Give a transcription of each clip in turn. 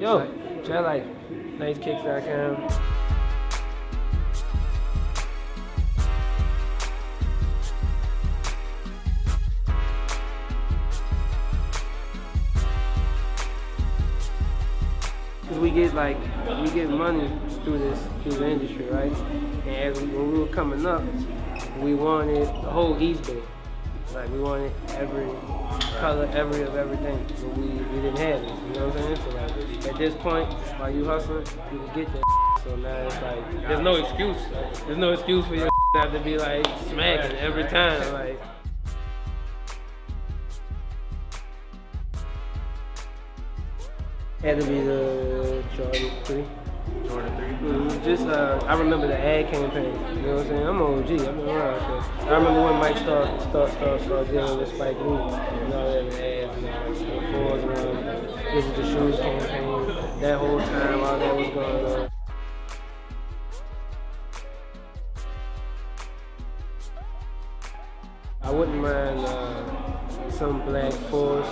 Yo, Jet Life nice kicks back can. Cause we get like we get money through this through the industry, right? And when we were coming up, we wanted the whole Eastbay. Like we wanted every color, every of everything, but we, we didn't have it. You know what I'm saying? So like this point, while you hustling, you can get that. So now it's like there's no excuse. There's no excuse for your not to be like smacking every time. Like had to be the Jordan three. Jordan 3. Mhm, Just uh, I remember the ad campaign. You know what I'm saying? I'm an OG. I've been around. So I remember when Mike started start start start dealing with Spike Lee and all that the ads and all that stuff. Fours around. This is the shoes campaign. That whole time, all that was going on. I wouldn't mind uh, some black force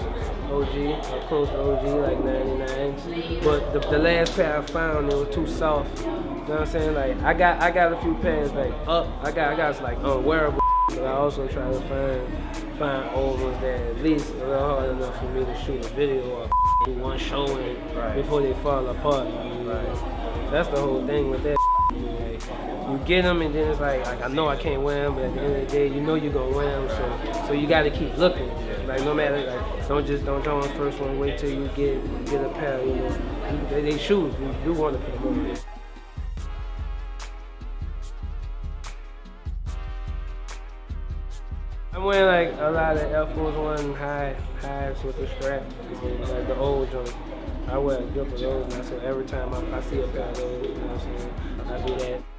OG, or close OG, like 99. But the, the last pair I found, it was too soft. You know what I'm saying? Like I got I got a few pairs like up. I got I got like unwearable. But I also try to find find old ones that at least a little hard enough for me to shoot a video or do one showing Right. before they fall apart. I mean, Right. That's the whole thing with that. Like, you get them and then it's like, like I know I can't wear them, but at the end of the day, you know you're gonna wear them, so so you got to keep looking. Like no matter, like don't just don't throw on the first one. Wait till you get get a pair. You know, they, they shoes. You do want to put them on. I'm wearing like a lot of Air Force One high highs with the strap, like the old joint. I wear a grip of those now, so every time I, I see a guy, of those, you know what I'm saying, I do that.